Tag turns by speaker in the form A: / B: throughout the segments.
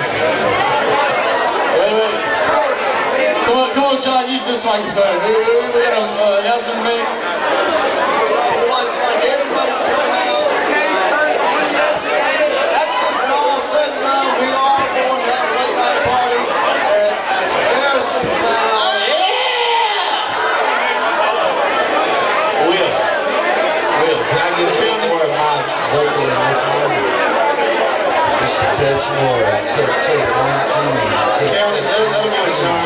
A: house.
B: Wait, wait. Come on, come on, John, use this microphone. We, we, we got an uh, announcement to make.
A: Check.
C: County, that'll, that'll go, John.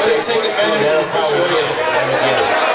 C: To take advantage of the situation.
A: Let it.